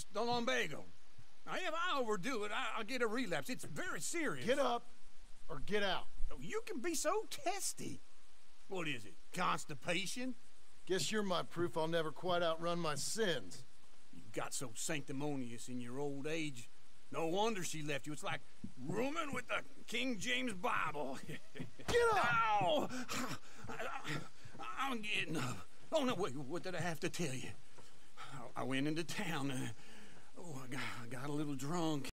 it's the lumbago. Now, if I overdo it, I, will get a relapse. It's very serious. Get up or get out. Oh, you can be so testy. What is it? Constipation? Guess you're my proof I'll never quite outrun my sins. You got so sanctimonious in your old age. No wonder she left you. It's like rooming with the King James Bible. Get up! Ow! I, am getting up. Oh, no, wait, what did I have to tell you? I went into town. Uh, I I got a little drunk.